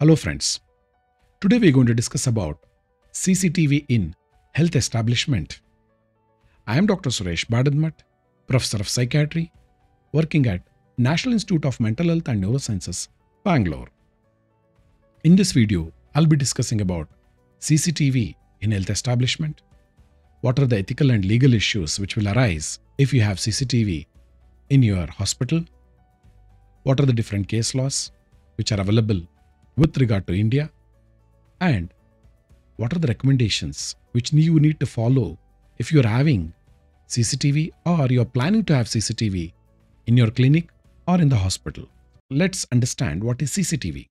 Hello friends. Today we're going to discuss about CCTV in health establishment. I am Dr. Suresh Bada Math, professor of psychiatry, working at National Institute of Mental Health and Neurosciences, Bangalore. In this video, I'll be discussing about CCTV in health establishment. What are the ethical and legal issues which will arise if you have CCTV in your hospital? What are the different case laws which are available with regard to India? And what are the recommendations which you need to follow if you're having CCTV or you're planning to have CCTV in your clinic or in the hospital? Let's understand what is CCTV.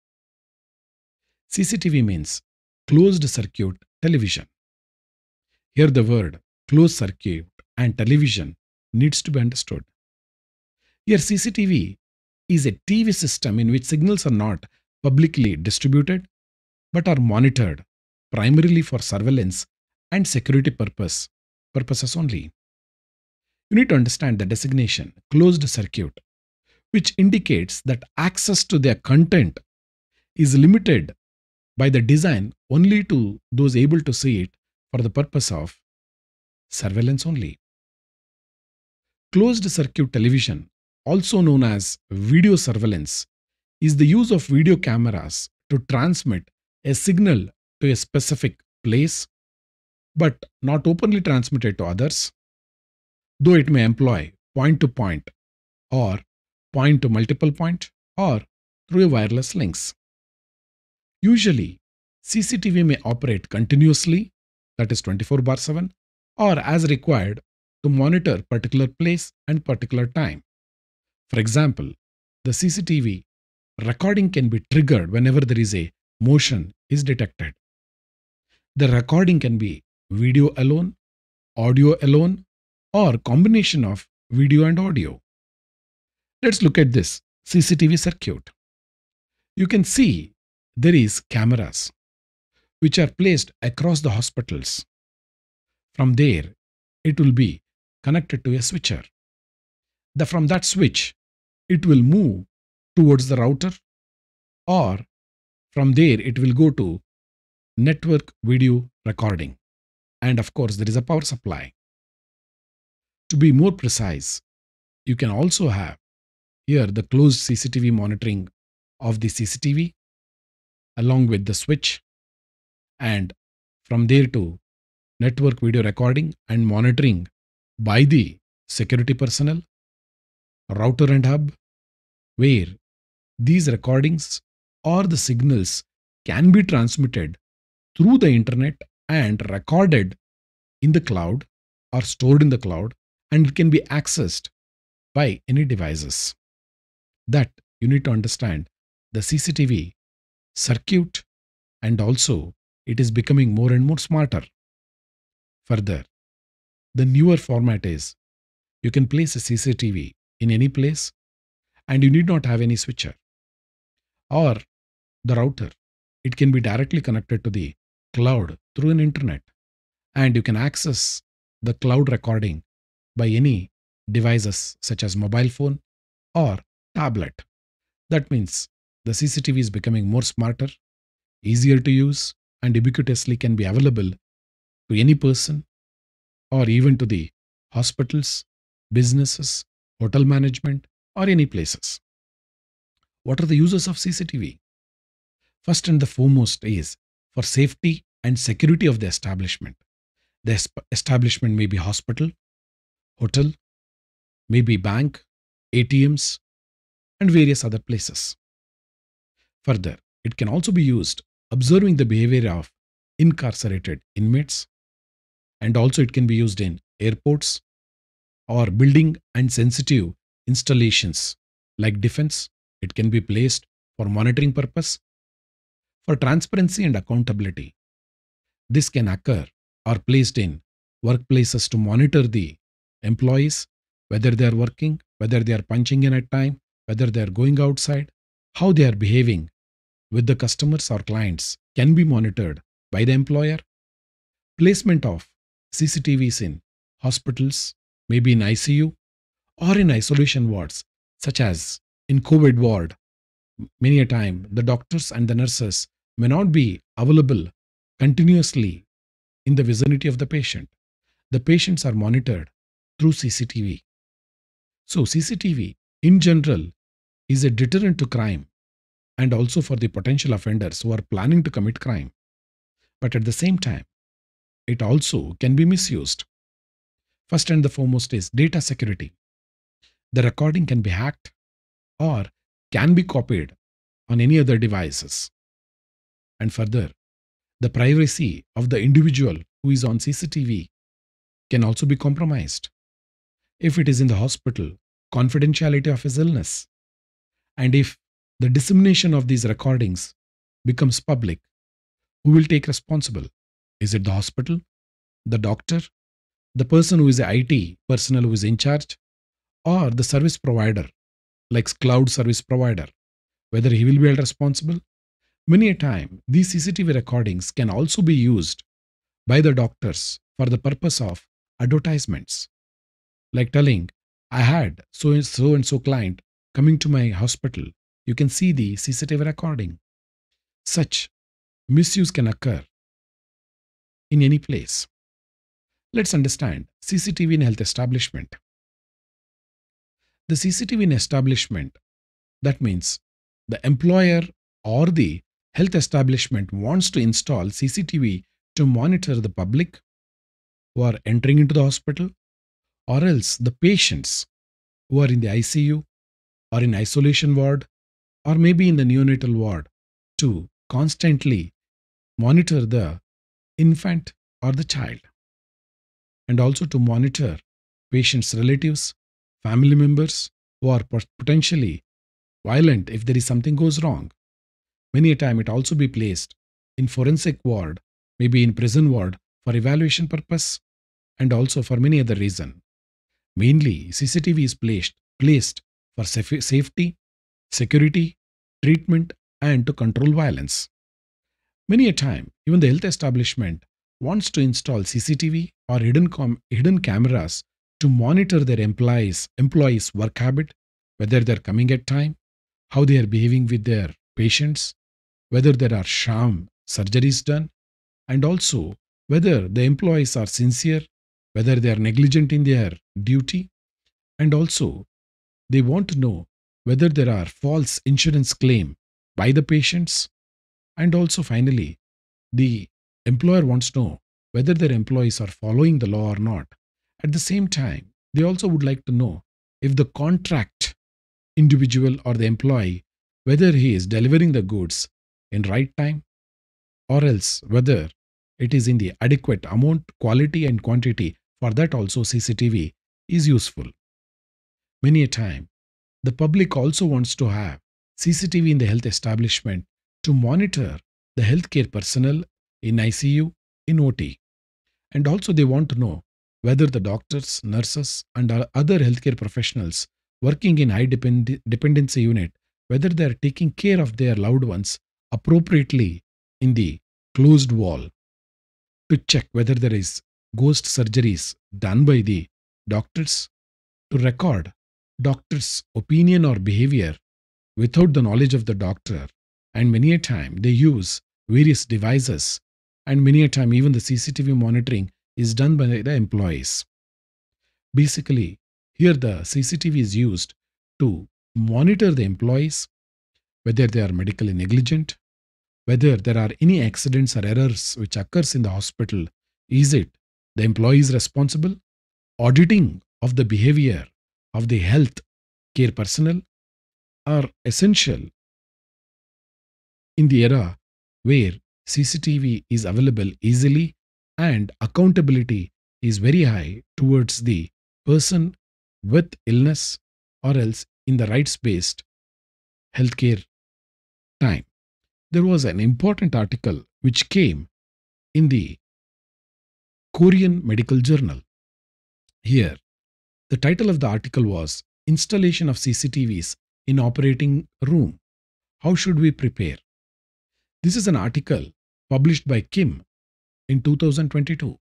CCTV means closed circuit television. Here, the word closed circuit and television needs to be understood. Here, CCTV is a TV system in which signals are not publicly distributed but are monitored primarily for surveillance and security purpose purposes only. You need to understand the designation closed circuit, which indicates that access to their content is limited by the design only to those able to see it for the purpose of surveillance only. Closed circuit television, also known as video surveillance, is the use of video cameras to transmit a signal to a specific place, but not openly transmitted to others, though it may employ point to point or point to multiple point or through a wireless links. Usually, CCTV may operate continuously, that is 24 bar 7, or as required to monitor particular place and particular time. For example, the CCTV recording can be triggered whenever there is a motion is detected. The recording can be video alone, audio alone, or combination of video and audio. Let's look at this CCTV circuit. You can see there is cameras which are placed across the hospitals. From there, it will be connected to a switcher. The, from that switch, it will move towards the router or from there it will go to network video recording. And of course, there is a power supply. To be more precise, you can also have here the closed CCTV monitoring of the CCTV along with the switch and from there to network video recording and monitoring by the security personnel, router and hub, where these recordings or the signals can be transmitted through the internet and recorded in the cloud or stored in the cloud and it can be accessed by any devices. That you need to understand the CCTV circuit and also it is becoming more and more smarter. Further, the newer format is you can place a CCTV in any place and you need not have any switcher or the router. It can be directly connected to the cloud through an internet and you can access the cloud recording by any devices such as mobile phone or tablet. That means the CCTV is becoming more smarter, easier to use, and ubiquitously can be available to any person or even to the hospitals, businesses, hotel management, or any places. What are the uses of CCTV? First and the foremost is for safety and security of the establishment. The establishment may be hospital, hotel, maybe bank, ATMs, and various other places. Further, it can also be used observing the behavior of incarcerated inmates, and also it can be used in airports or building and sensitive installations like defense. It can be placed for monitoring purpose for transparency and accountability. This can occur or placed in workplaces to monitor the employees, whether they are working, whether they are punching in at time, whether they are going outside, how they are behaving with the customers or clients can be monitored by the employer. Placement of CCTVs in hospitals, maybe in ICU or in isolation wards, such as in COVID ward many a time the doctors and the nurses may not be available continuously in the vicinity of the patient. The patients are monitored through CCTV. So, CCTV in general is a deterrent to crime and also for the potential offenders who are planning to commit crime. But at the same time, it also can be misused. First and the foremost is data security. The recording can be hacked or can be copied on any other devices. And further, the privacy of the individual who is on CCTV can also be compromised. If it is in the hospital, confidentiality of his illness. And if the dissemination of these recordings becomes public, who will take responsible? Is it the hospital, the doctor, the person who is the IT personnel who is in charge, or the service provider, like cloud service provider, whether he will be held responsible? Many a time, these CCTV recordings can also be used by the doctors for the purpose of advertisements, like telling, I had so and so and so client coming to my hospital. You can see the CCTV recording. Such misuse can occur in any place. Let's understand CCTV in health establishment. The CCTV in establishment, that means the employer or the health establishment wants to install CCTV to monitor the public who are entering into the hospital or else the patients who are in the ICU or in isolation ward or maybe in the neonatal ward to constantly monitor the infant or the child and also to monitor patients relatives family members who are potentially violent if there is something goes wrong. Many a time it also be placed in forensic ward maybe in prison ward for evaluation purpose and also for many other reason. Mainly cctv is placed placed for safety security treatment and to control violence. Many a time even the health establishment wants to install cctv or hidden, com- hidden cameras to monitor their employees employees work habit whether they're coming at time how they are behaving with their patients whether there are sham surgeries done and also whether the employees are sincere, whether they are negligent in their duty, and also they want to know whether there are false insurance claim by the patients, and also finally, the employer wants to know whether their employees are following the law or not. At the same time, they also would like to know if the contract individual or the employee whether he is delivering the goods in right time or else whether it is in the adequate amount, quality, and quantity. For that, also, CCTV is useful. Many a time, the public also wants to have CCTV in the health establishment to monitor the healthcare personnel in ICU, in OT. And also, they want to know whether the doctors, nurses, and other healthcare professionals working in high depend- dependency unit whether they are taking care of their loved ones appropriately in the closed wall to check whether there is ghost surgeries done by the doctors to record doctor's opinion or behavior without the knowledge of the doctor. And many a time they use various devices and many a time even the cctv monitoring is done by the employees. Basically here the cctv is used to monitor the employees whether they are medically negligent whether there are any accidents or errors which occurs in the hospital. Is it the employee is responsible? Auditing of the behavior of the health care personnel are essential in the era where cctv is available easily and accountability is very high towards the person with illness or else in the rights based healthcare time there was an important article which came in the Korean Medical Journal. Here, the title of the article was Installation of CCTVs in Operating Room. How should we prepare? This is an article published by Kim in 2022.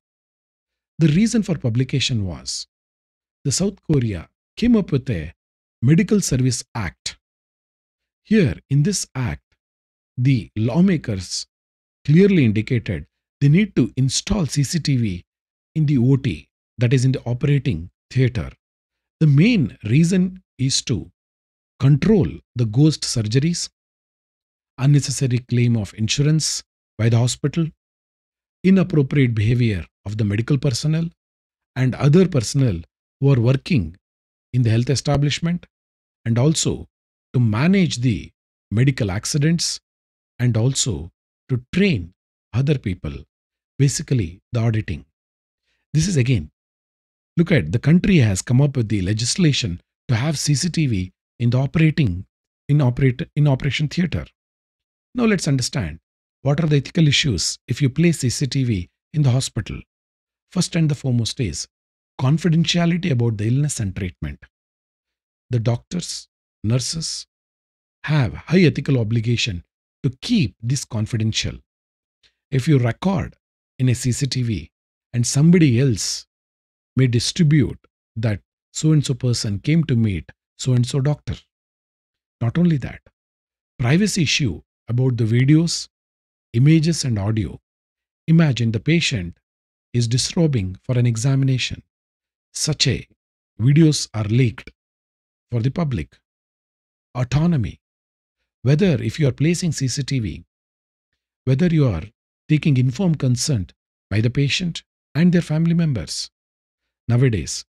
The reason for publication was the South Korea came up with a Medical Service Act. Here, in this act, the lawmakers clearly indicated they need to install CCTV in the OT, that is, in the operating theatre. The main reason is to control the ghost surgeries, unnecessary claim of insurance by the hospital, inappropriate behavior of the medical personnel and other personnel who are working in the health establishment, and also to manage the medical accidents and also to train other people, basically the auditing. This is again, look at the country has come up with the legislation to have CCTV in the operating in operate in operation theater. Now let's understand what are the ethical issues if you place CCTV in the hospital. First and the foremost is confidentiality about the illness and treatment. The doctors, nurses have high ethical obligation to keep this confidential. If you record in a CCTV and somebody else may distribute that so and so person came to meet so and so doctor. Not only that, privacy issue about the videos, images, and audio. Imagine the patient is disrobing for an examination. Such a videos are leaked for the public. Autonomy. Whether if you are placing CCTV, whether you are taking informed consent by the patient and their family members. Nowadays,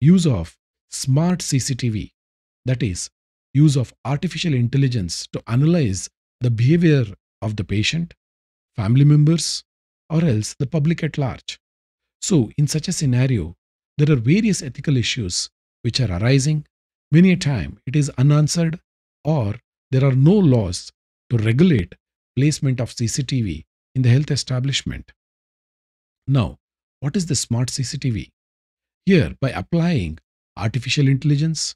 use of smart CCTV, that is, use of artificial intelligence to analyze the behavior of the patient, family members, or else the public at large. So, in such a scenario, there are various ethical issues which are arising. Many a time it is unanswered, or there are no laws to regulate placement of CCTV in the health establishment. Now, what is the smart CCTV? Here, by applying artificial intelligence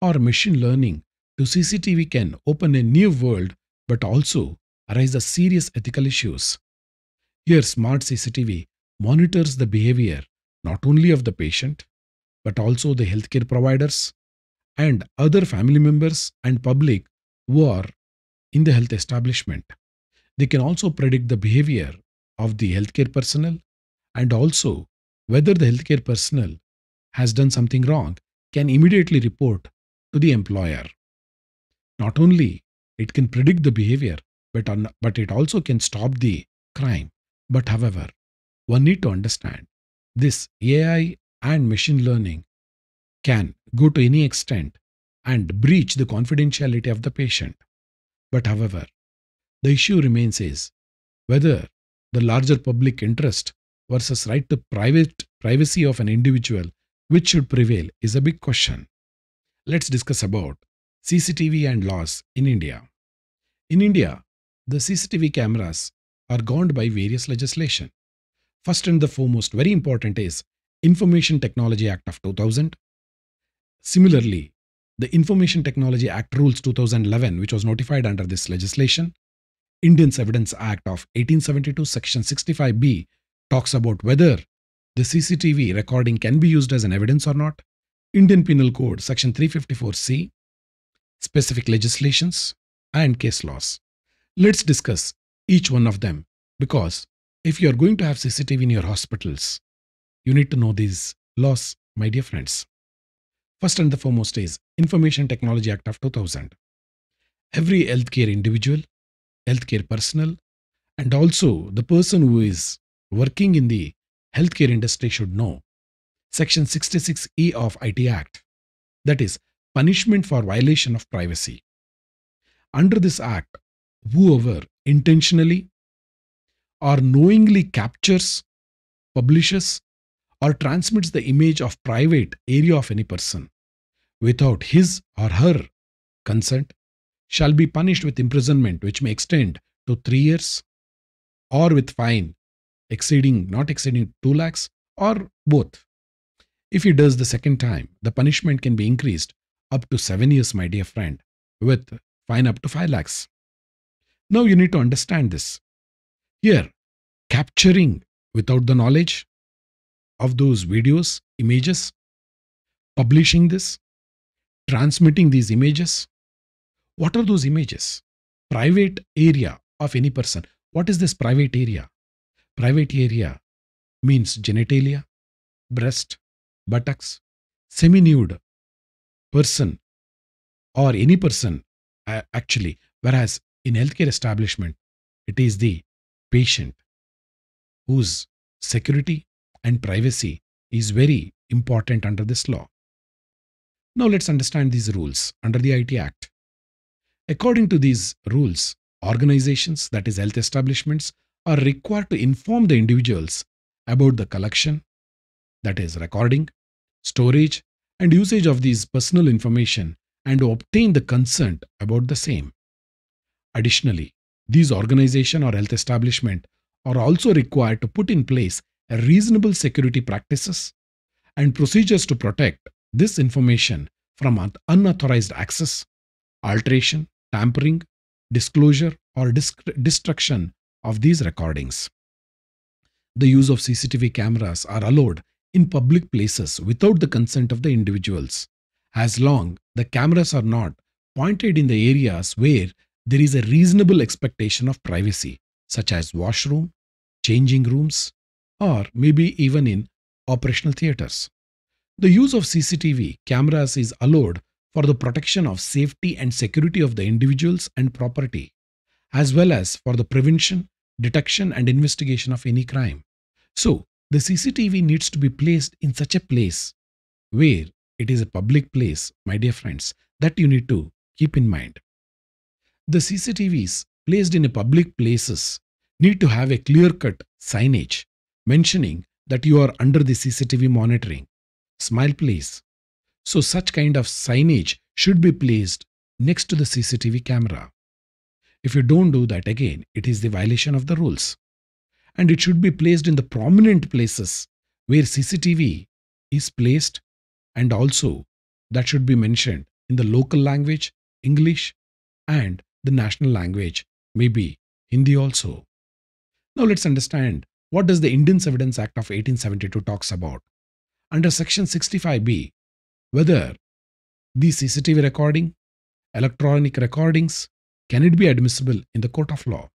or machine learning to CCTV can open a new world but also arise the serious ethical issues. Here, smart CCTV monitors the behavior not only of the patient but also the healthcare providers and other family members and public who are in the health establishment. They can also predict the behavior of the healthcare personnel and also whether the healthcare personnel has done something wrong can immediately report to the employer. Not only it can predict the behavior, but, but it also can stop the crime. But however, one need to understand this AI and machine learning can go to any extent and breach the confidentiality of the patient. But however, the issue remains is whether the larger public interest versus right to private privacy of an individual which should prevail is a big question. Let's discuss about CCTV and laws in India. In India, the CCTV cameras are governed by various legislation. First and the foremost, very important is Information Technology Act of 2000. Similarly, the Information Technology Act Rules 2011, which was notified under this legislation, Indians Evidence Act of 1872, Section 65B, talks about whether the CCTV recording can be used as an evidence or not. Indian Penal Code, Section 354C, specific legislations, and case laws. Let's discuss each one of them because if you are going to have CCTV in your hospitals, you need to know these laws, my dear friends. First and the foremost is Information Technology Act of 2000. Every healthcare individual healthcare personnel, and also the person who is working in the healthcare industry should know. Section 66E of IT Act, that is, punishment for violation of privacy. Under this act, whoever intentionally or knowingly captures, publishes, or transmits the image of private area of any person without his or her consent shall be punished with imprisonment which may extend to 3 years or with fine exceeding not exceeding 2 lakhs or both. If he does the second time the punishment can be increased up to 7 years my dear friend with fine up to 5 lakhs now you need to understand this here capturing without the knowledge of those videos images publishing this transmitting these images What are those images? Private area of any person. What is this private area? Private area means genitalia, breast, buttocks, semi nude person or any person uh, actually. Whereas in healthcare establishment, it is the patient whose security and privacy is very important under this law. Now let's understand these rules under the IT Act. According to these rules, organizations, that is, health establishments, are required to inform the individuals about the collection, that is, recording, storage, and usage of these personal information and to obtain the consent about the same. Additionally, these organization or health establishment are also required to put in place reasonable security practices and procedures to protect this information from unauthorized access, alteration, tampering, disclosure, or destruction of these recordings. The use of CCTV cameras are allowed in public places without the consent of the individuals, as long the cameras are not pointed in the areas where there is a reasonable expectation of privacy, such as washroom, changing rooms, or maybe even in operational theaters. The use of CCTV cameras is allowed for the protection of safety and security of the individuals and property, as well as for the prevention, detection, and investigation of any crime. So, the CCTV needs to be placed in such a place where it is a public place, my dear friends, that you need to keep in mind. The CCTVs placed in a public places need to have a clear cut signage mentioning that you are under the CCTV monitoring. Smile, please. So, such kind of signage should be placed next to the CCTV camera. If you don't do that again, it is the violation of the rules. And it should be placed in the prominent places where CCTV is placed, and also that should be mentioned in the local language, English, and the national language, maybe Hindi also. Now let's understand what does the Indian Evidence Act of 1872 talks about. Under section 65B, whether the CCTV recording, electronic recordings, can it be admissible in the court of law?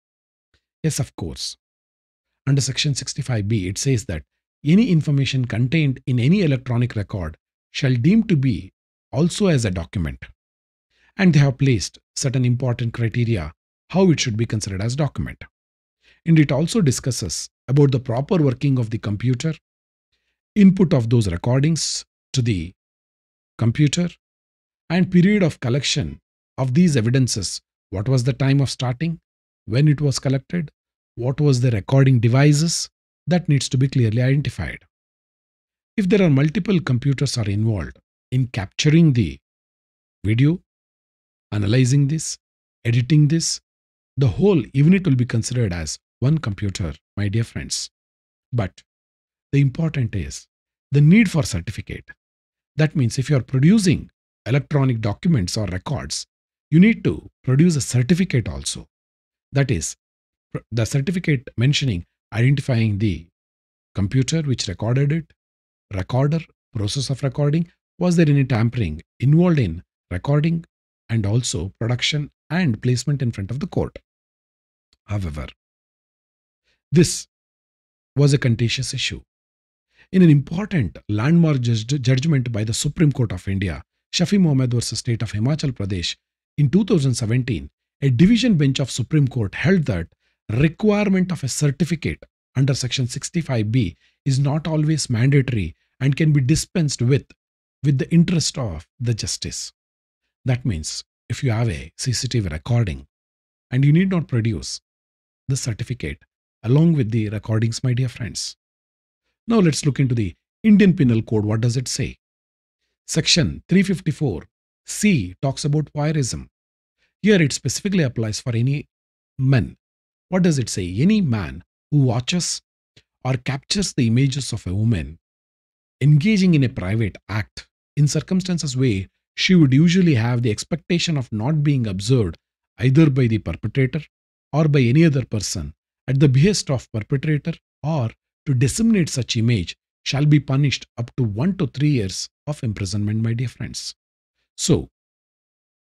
Yes, of course. Under section 65B, it says that any information contained in any electronic record shall deem to be also as a document. And they have placed certain important criteria how it should be considered as document. And it also discusses about the proper working of the computer, input of those recordings to the computer, and period of collection of these evidences. What was the time of starting? When it was collected? What was the recording devices? That needs to be clearly identified. If there are multiple computers are involved in capturing the video, analyzing this, editing this, the whole unit will be considered as one computer, my dear friends. But the important is the need for certificate. That means if you are producing electronic documents or records, you need to produce a certificate also. That is, the certificate mentioning identifying the computer which recorded it, recorder, process of recording, was there any tampering involved in recording and also production and placement in front of the court. However, this was a contentious issue. In an important landmark judgment by the Supreme Court of India, Shafi Mohammed versus State of Himachal Pradesh, in 2017, a division bench of Supreme Court held that requirement of a certificate under section 65b is not always mandatory and can be dispensed with with the interest of the justice. That means if you have a CCTV recording and you need not produce the certificate along with the recordings, my dear friends. Now let's look into the Indian Penal Code. What does it say? Section 354 C talks about voyeurism. Here it specifically applies for any man. What does it say? Any man who watches or captures the images of a woman engaging in a private act in circumstances where she would usually have the expectation of not being observed either by the perpetrator or by any other person at the behest of perpetrator or to disseminate such image shall be punished up to 1 to 3 years of imprisonment my dear friends so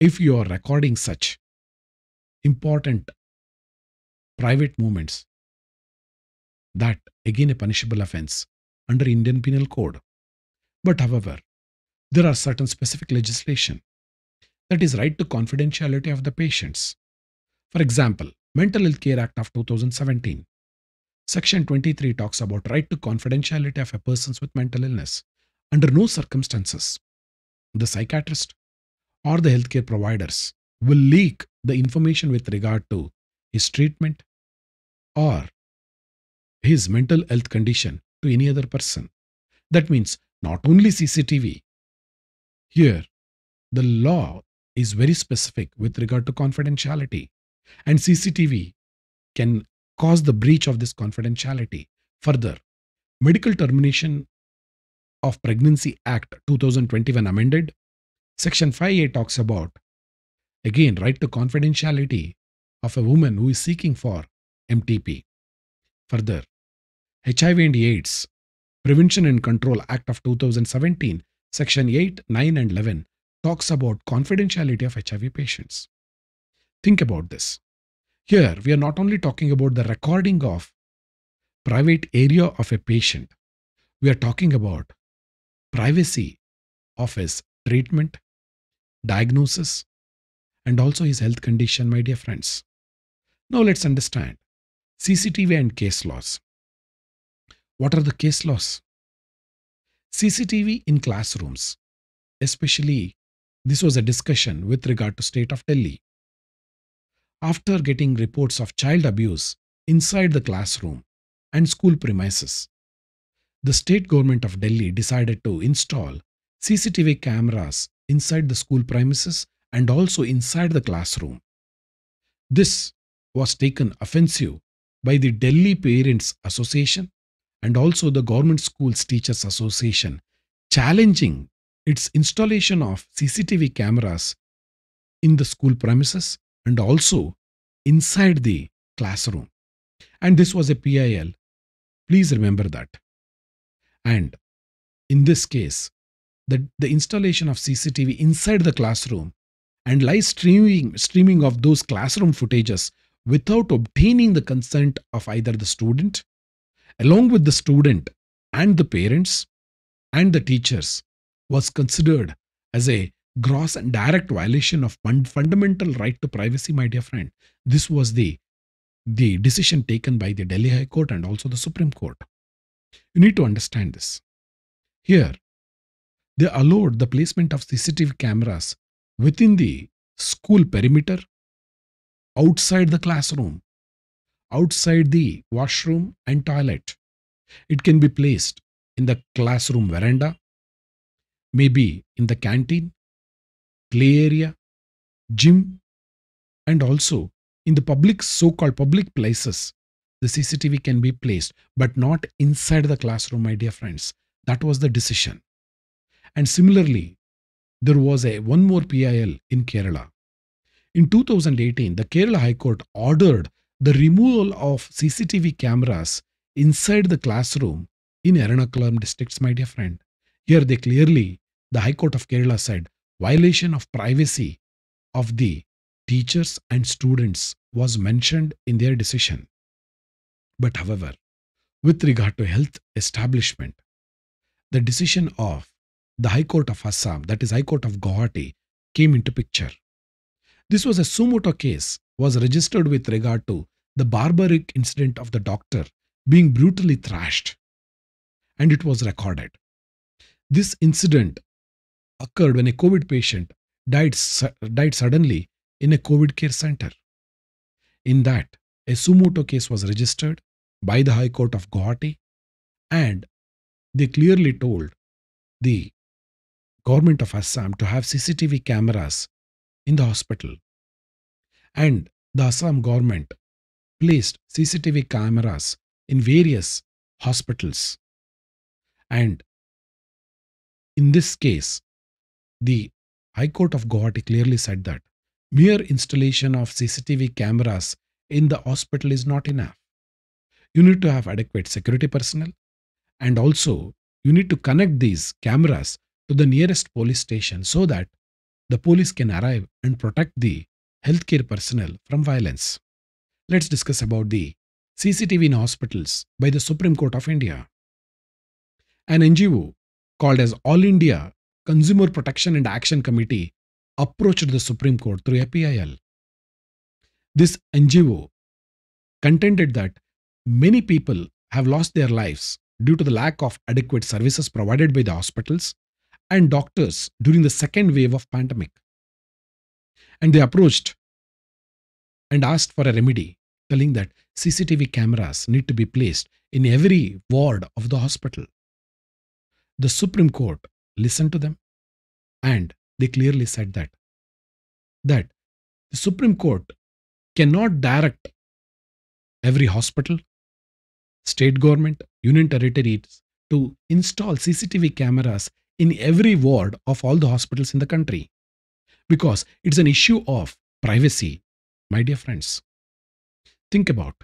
if you are recording such important private movements, that again a punishable offense under Indian Penal Code. But however, there are certain specific legislation that is right to confidentiality of the patients. For example, Mental Health Care Act of 2017. Section 23 talks about right to confidentiality of a persons with mental illness. Under no circumstances, the psychiatrist or the healthcare providers will leak the information with regard to his treatment or his mental health condition to any other person. That means not only CCTV. Here, the law is very specific with regard to confidentiality, and CCTV can cause the breach of this confidentiality. Further, Medical Termination of Pregnancy Act 2021 amended, Section 5A talks about again right to confidentiality of a woman who is seeking for MTP. Further, HIV and AIDS Prevention and Control Act of 2017, Section 8, 9, and 11 talks about confidentiality of HIV patients. Think about this. Here, we are not only talking about the recording of private area of a patient, we are talking about privacy of his treatment, diagnosis, and also his health condition, my dear friends. Now let's understand CCTV and case laws. What are the case laws? CCTV in classrooms, especially this was a discussion with regard to state of Delhi. After getting reports of child abuse inside the classroom and school premises, the state government of Delhi decided to install CCTV cameras inside the school premises and also inside the classroom. This was taken offensive by the Delhi Parents Association and also the Government Schools Teachers Association, challenging its installation of CCTV cameras in the school premises and also inside the classroom. And this was a PIL. Please remember that. And in this case, the, the installation of CCTV inside the classroom and live streaming, streaming of those classroom footages without obtaining the consent of either the student along with the student and the parents and the teachers, was considered as a gross and direct violation of fundamental right to privacy, my dear friend. This was the, the decision taken by the Delhi High Court and also the Supreme Court. You need to understand this. Here, they allowed the placement of CCTV cameras within the school perimeter, outside the classroom, outside the washroom and toilet. It can be placed in the classroom veranda, maybe in the canteen, play area, gym, and also in the public, so called public places. The CCTV can be placed, but not inside the classroom, my dear friends. That was the decision. And similarly, there was a one more PIL in Kerala. In 2018, the Kerala High Court ordered the removal of CCTV cameras inside the classroom in Ernakulam districts, my dear friend. Here they clearly, the High Court of Kerala said, violation of privacy of the teachers and students was mentioned in their decision. But however, with regard to health establishment, the decision of the High Court of Assam, that is High Court of Guwahati, came into picture. This was a suo moto case was registered with regard to the barbaric incident of the doctor being brutally thrashed, and it was recorded. This incident occurred when a COVID patient died, died suddenly in a COVID care center. In that, a suo moto case was registered by the High Court of Guwahati, and they clearly told the government of Assam to have CCTV cameras in the hospital. And the Assam government placed CCTV cameras in various hospitals. And in this case, the High Court of Guwahati clearly said that mere installation of CCTV cameras in the hospital is not enough. You need to have adequate security personnel and also you need to connect these cameras to the nearest police station so that the police can arrive and protect the healthcare personnel from violence. Let's discuss about the CCTV in hospitals by the Supreme Court of India. An NGO called as All India Consumer Protection and Action Committee approached the Supreme Court through a PIL. This NGO contended that many people have lost their lives due to the lack of adequate services provided by the hospitals and doctors during the second wave of pandemic. And they approached and asked for a remedy, telling that CCTV cameras need to be placed in every ward of the hospital. The Supreme Court listened to them and they clearly said that that the Supreme Court cannot direct every hospital, state government, union territories to install CCTV cameras in every ward of all the hospitals in the country because it's an issue of privacy, my dear friends. Think about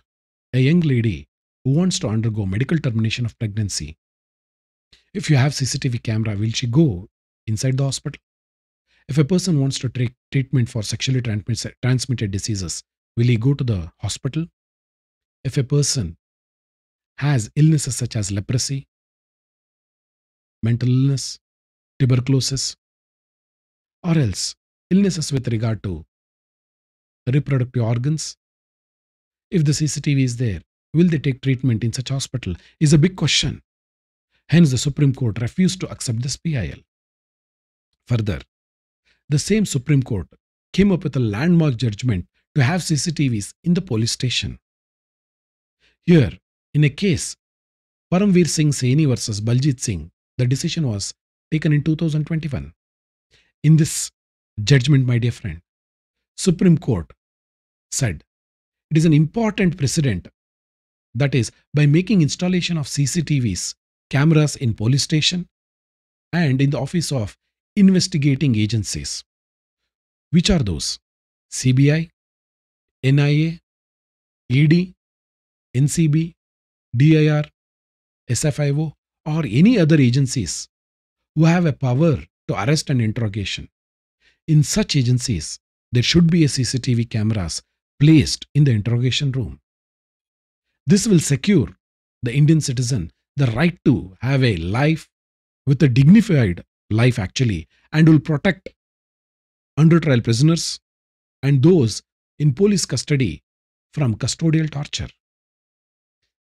a young lady who wants to undergo medical termination of pregnancy. If you have CCTV camera, will she go inside the hospital? If a person wants to take treatment for sexually transmitted diseases, will he go to the hospital? If a person has illnesses such as leprosy, mental illness, tuberculosis, or else illnesses with regard to reproductive organs, if the CCTV is there, will they take treatment in such hospital? Is a big question. Hence, the Supreme Court refused to accept this PIL. Further, the same Supreme Court came up with a landmark judgment to have CCTVs in the police station. Here, in a case, Paramveer Singh Saini versus Baljit Singh, the decision was taken in 2021. In this judgment, my dear friend, Supreme Court said it is an important precedent that is by making installation of CCTVs cameras in police station and in the office of investigating agencies. Which are those? CBI, NIA, ED, NCB, DIR, SFIO, or any other agencies who have a power to arrest and interrogation. In such agencies, there should be a CCTV cameras placed in the interrogation room. This will secure the Indian citizen the right to have a life with a dignified life actually and will protect under trial prisoners and those in police custody from custodial torture.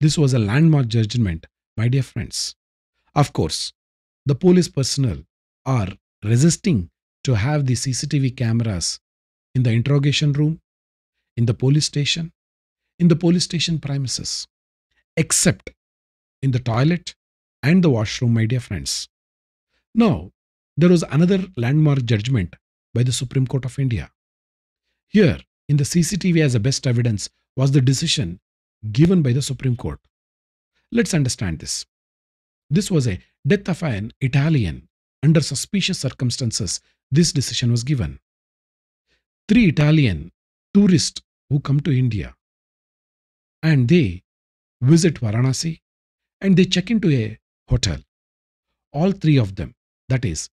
This was a landmark judgment, my dear friends. Of course, the police personnel are resisting to have the CCTV cameras in the interrogation room, in the police station, in the police station premises, except in the toilet and the washroom, my dear friends. Now, there was another landmark judgment by the Supreme Court of India. Here, in the CCTV as a best evidence, was the decision given by the Supreme Court. Let's understand this. This was a death of an Italian under suspicious circumstances. This decision was given. Three Italian tourists who come to India and they visit Varanasi and they check into a hotel. All three of them, that is,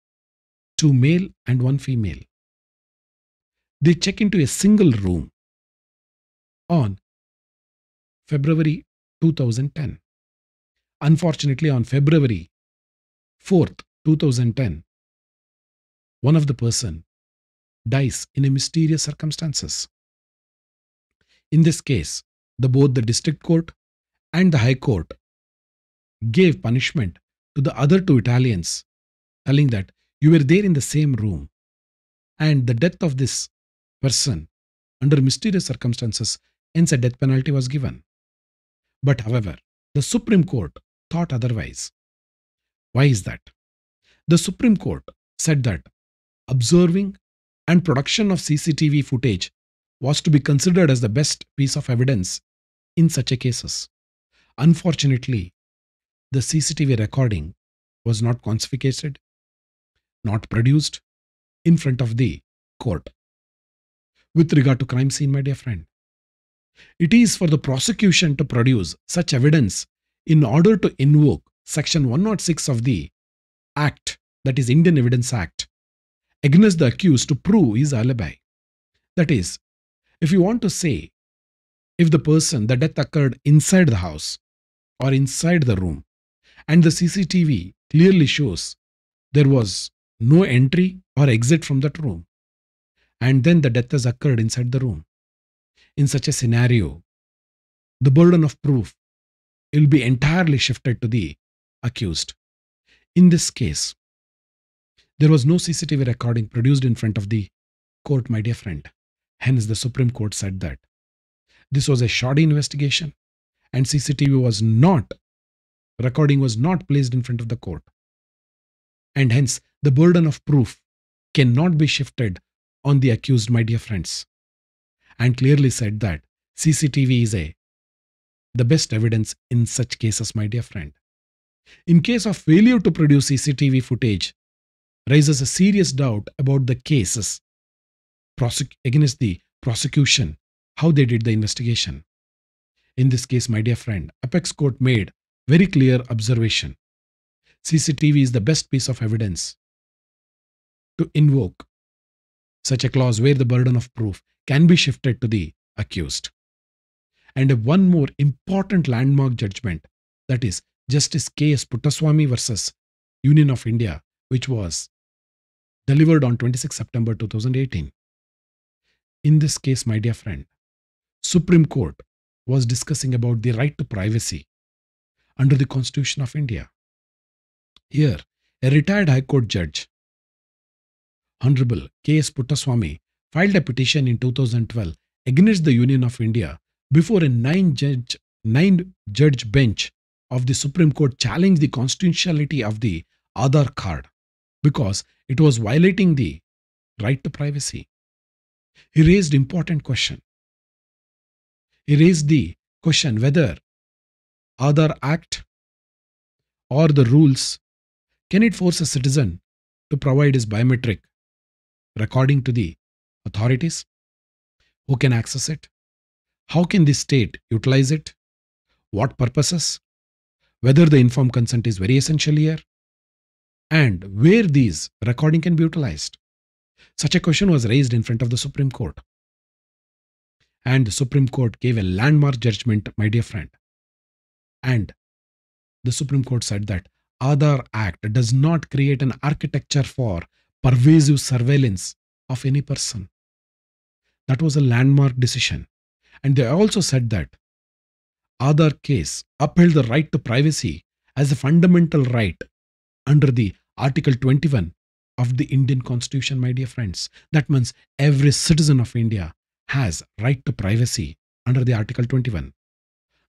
two male and one female. They check into a single room on February 2010. Unfortunately, on February 4th, 2010, one of the person dies in a mysterious circumstances. In this case, the, both the district court and the high court gave punishment to the other two Italians, telling that you were there in the same room. And the death of this person under mysterious circumstances, hence a death penalty was given. But however, the Supreme Court thought otherwise. Why is that? The Supreme Court said that observing and production of CCTV footage was to be considered as the best piece of evidence in such a cases. Unfortunately, the CCTV recording was not confiscated not produced in front of the court. With regard to crime scene, my dear friend, it is for the prosecution to produce such evidence in order to invoke Section 106 of the Act, that is Indian Evidence Act, against the accused to prove his alibi. That is, if you want to say if the person, the death occurred inside the house or inside the room, and the CCTV clearly shows there was no entry or exit from that room, and then the death has occurred inside the room. In such a scenario, the burden of proof will be entirely shifted to the accused. In this case, there was no CCTV recording produced in front of the court, my dear friend. Hence, the Supreme Court said that this was a shoddy investigation and CCTV was not, recording was not placed in front of the court. And hence, the burden of proof cannot be shifted on the accused, my dear friends. And clearly said that CCTV is a the best evidence in such cases, my dear friend. In case of failure to produce CCTV footage, raises a serious doubt about the cases against the prosecution, how they did the investigation. In this case, my dear friend, Apex Court made very clear observation. CCTV is the best piece of evidence to invoke such a clause where the burden of proof can be shifted to the accused. And one more important landmark judgment that is Justice K.S. Puttaswamy versus Union of India, which was delivered on 26 September 2018. In this case, my dear friend, Supreme Court was discussing about the right to privacy under the Constitution of India. Here, a retired High Court judge, Honorable K.S. Puttaswamy, filed a petition in 2012 against the Union of India before a nine judge, nine judge bench of the Supreme Court challenged the constitutionality of the Aadhaar card because it was violating the right to privacy. He raised important question. He raised the question whether other Act or the rules can it force a citizen to provide his biometric recording to the authorities? Who can access it? How can the state utilize it? What purposes? Whether the informed consent is very essential here? And where these recording can be utilized? Such a question was raised in front of the Supreme Court. And the Supreme Court gave a landmark judgment, my dear friend. And the Supreme Court said that Aadhaar Act does not create an architecture for pervasive surveillance of any person. That was a landmark decision. And they also said that Aadhaar case upheld the right to privacy as a fundamental right under the Article 21 of the Indian Constitution, my dear friends. That means every citizen of India has right to privacy under the Article 21.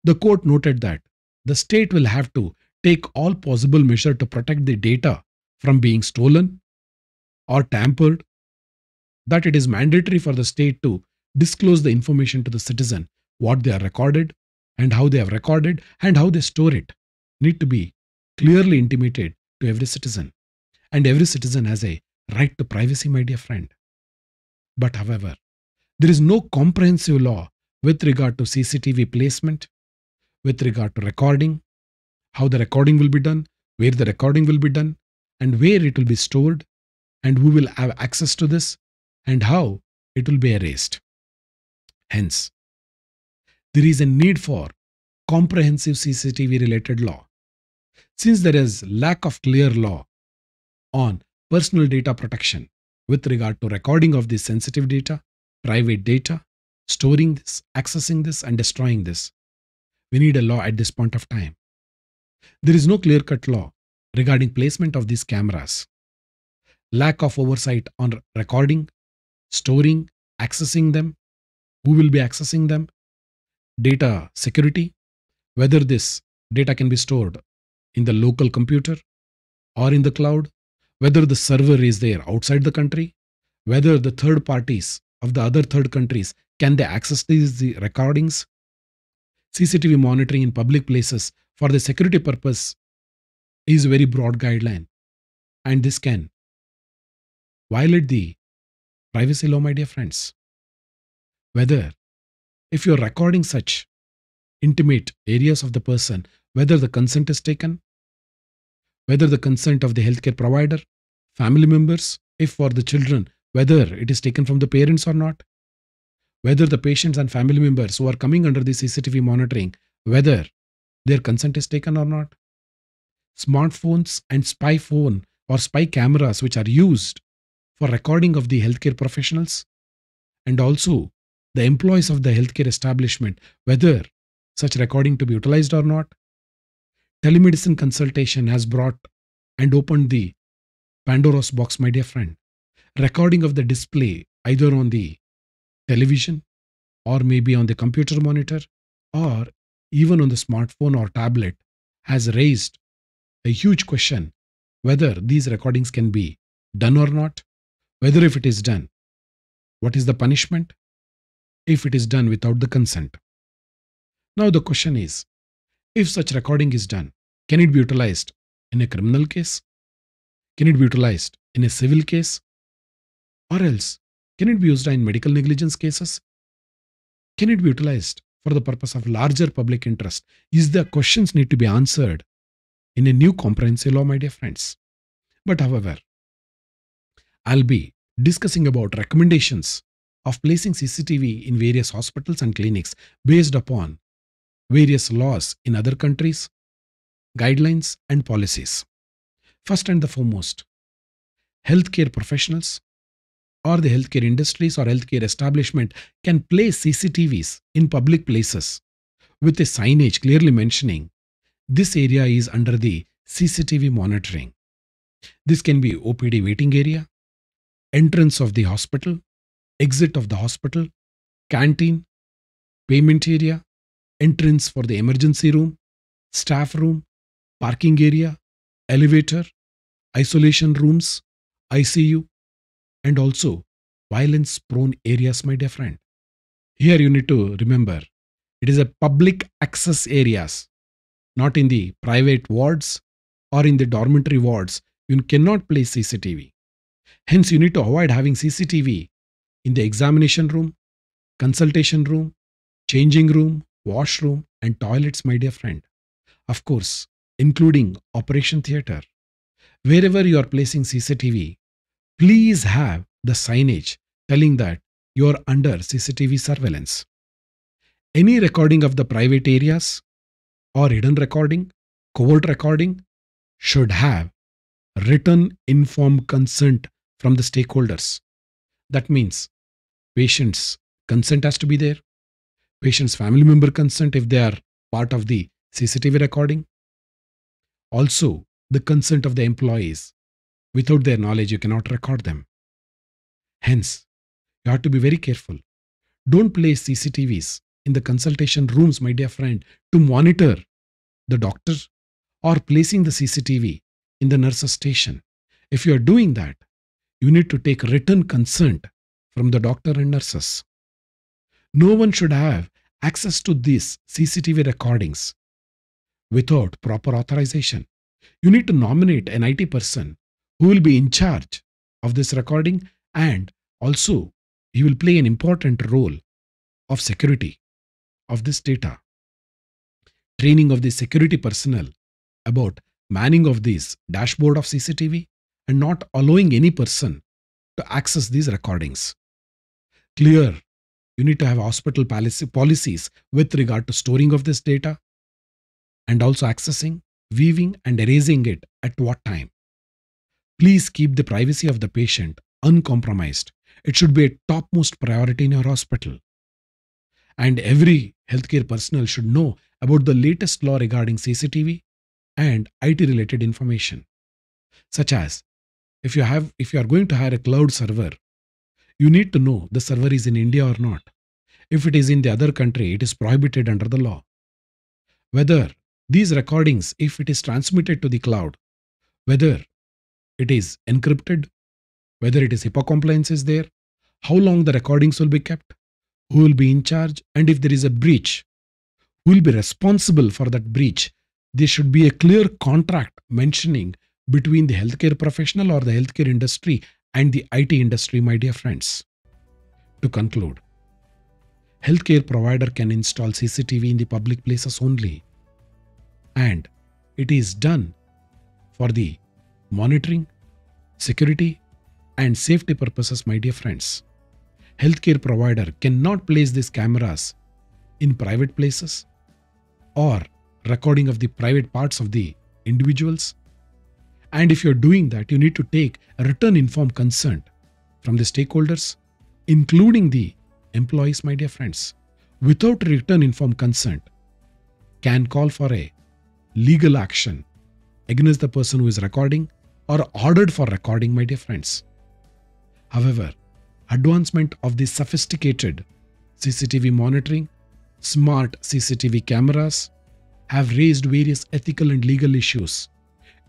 The court noted that the state will have to take all possible measure to protect the data from being stolen or tampered, that it is mandatory for the state to disclose the information to the citizen, what they are recorded and how they have recorded and how they store it need to be clearly intimated to every citizen. And every citizen has a right to privacy, my dear friend. But however, there is no comprehensive law with regard to CCTV placement, with regard to recording, how the recording will be done, where the recording will be done, and where it will be stored, and who will have access to this, and how it will be erased. Hence, there is a need for comprehensive CCTV related law. Since there is lack of clear law on personal data protection with regard to recording of this sensitive data, private data, storing this, accessing this, and destroying this. We need a law at this point of time. There is no clear cut law regarding placement of these cameras. Lack of oversight on recording, storing, accessing them, who will be accessing them, data security, whether this data can be stored in the local computer or in the cloud, whether the server is there outside the country, whether the third parties of the other third countries can they access these recordings. CCTV monitoring in public places for the security purpose is a very broad guideline, and this can violate the privacy law, my dear friends. Whether if you're recording such intimate areas of the person, whether the consent is taken, whether the consent of the healthcare provider, family members, if for the children, whether it is taken from the parents or not, whether the patients and family members who are coming under the CCTV monitoring, whether their consent is taken or not. Smartphones and spy phone or spy cameras which are used for recording of the healthcare professionals and also the employees of the healthcare establishment, whether such recording to be utilized or not. Telemedicine consultation has brought and opened the Pandora's box, my dear friend. Recording of the display either on the television or maybe on the computer monitor or even on the smartphone or tablet has raised a huge question whether these recordings can be done or not, whether if it is done, what is the punishment if it is done without the consent. Now the question is, if such recording is done, can it be utilized in a criminal case? Can it be utilized in a civil case? Or else, can it be used in medical negligence cases? Can it be utilized for the purpose of larger public interest? Is the questions need to be answered in a new comprehensive law, my dear friends. But however, I'll be discussing about recommendations of placing CCTV in various hospitals and clinics based upon various laws in other countries, guidelines, and policies. First and the foremost, healthcare professionals or the healthcare industries or healthcare establishment can place CCTVs in public places with a signage clearly mentioning this area is under the CCTV monitoring. This can be OPD waiting area, entrance of the hospital, exit of the hospital, canteen, payment area, entrance for the emergency room, staff room, parking area, elevator, isolation rooms, ICU, and also violence prone areas, my dear friend. Here you need to remember it is a public access areas not in the private wards or in the dormitory wards, you cannot place CCTV. Hence, you need to avoid having CCTV in the examination room, consultation room, changing room, washroom, and toilets, my dear friend. Of course, including operation theatre. Wherever you are placing CCTV, please have the signage telling that you are under CCTV surveillance. Any recording of the private areas or hidden recording, covert recording should have written informed consent from the stakeholders. That means patient's consent has to be there, patient's family member consent if they are part of the CCTV recording. Also, the consent of the employees. Without their knowledge, you cannot record them. Hence, you have to be very careful. Don't place CCTVs in the consultation rooms, my dear friend, to monitor the doctor or placing the CCTV in the nurse's station. If you are doing that, you need to take written consent from the doctor and nurses. No one should have access to these CCTV recordings without proper authorization. You need to nominate an IT person who will be in charge of this recording and also he will play an important role of security of this data. Training of the security personnel about manning of this dashboard of CCTV and not allowing any person to access these recordings. Clear, you need to have hospital policies with regard to storing of this data and also accessing, viewing, and erasing it at what time. Please keep the privacy of the patient uncompromised. It should be a topmost priority in your hospital. And every healthcare personnel should know about the latest law regarding CCTV and IT related information, such as if you have if you are going to hire a cloud server, you need to know the server is in India or not. If it is in the other country, it is prohibited under the law. Whether these recordings, if it is transmitted to the cloud, whether it is encrypted, whether it is HIPAA compliance is there, how long the recordings will be kept, who will be in charge, and if there is a breach, who will be responsible for that breach. There should be a clear contract mentioning between the healthcare professional or the healthcare industry and the IT industry, my dear friends. To conclude, healthcare provider can install CCTV in the public places only. And it is done for the monitoring, security, and safety purposes, my dear friends, healthcare provider cannot place these cameras in private places or recording of the private parts of the individuals. And if you're doing that, you need to take a written informed consent from the stakeholders, including the employees, my dear friends. Without written informed consent, can call for a legal action against the person who is recording or ordered for recording, my dear friends. However, advancement of the sophisticated CCTV monitoring, smart CCTV cameras have raised various ethical and legal issues.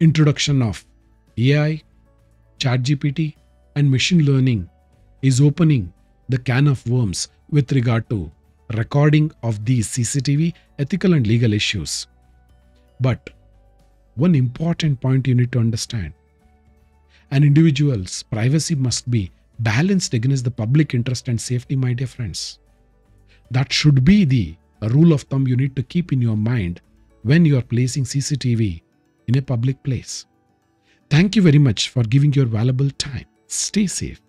Introduction of AI, ChatGPT, and machine learning is opening the can of worms with regard to recording of these CCTV ethical and legal issues. But one important point you need to understand an individual's privacy must be balanced against the public interest and safety, my dear friends. That should be the rule of thumb you need to keep in your mind when you are placing CCTV in a public place. Thank you very much for giving your valuable time. Stay safe.